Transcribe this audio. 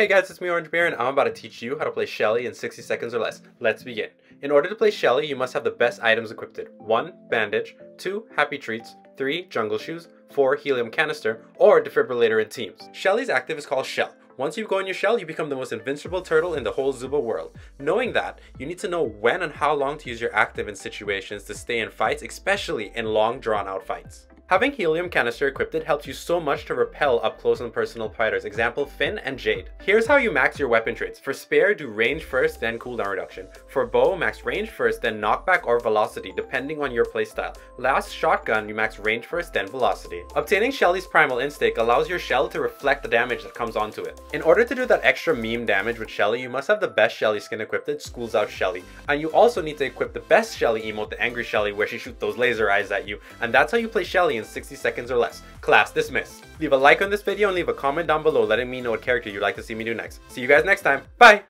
Hey guys, it's me Orangberry and I'm about to teach you how to play Shelly in 60 seconds or less. Let's begin. In order to play Shelly, you must have the best items equipped. 1. Bandage 2. Happy Treats 3. Jungle Shoes 4. Helium Canister or Defibrillator in teams. Shelly's active is called Shell. Once you go in your shell, you become the most invincible turtle in the whole Zooba world. Knowing that, you need to know when and how long to use your active in situations to stay in fights, especially in long drawn out fights. Having helium canister equipped it helps you so much to repel up close and personal fighters, example Finn and Jade. Here's how you max your weapon traits. For Spear, do range first, then cooldown reduction. For Bow, max range first, then knockback or velocity, depending on your playstyle. Last, Shotgun, you max range first, then velocity. Obtaining Shelly's Primal Instinct allows your shell to reflect the damage that comes onto it. In order to do that extra meme damage with Shelly, you must have the best Shelly skin equipped, that Schools Out Shelly. And you also need to equip the best Shelly emote, the Angry Shelly, where she shoots those laser eyes at you. And that's how you play Shelly in 60 seconds or less. Class dismissed. Leave a like on this video and leave a comment down below letting me know what character you'd like to see me do next. See you guys next time. Bye!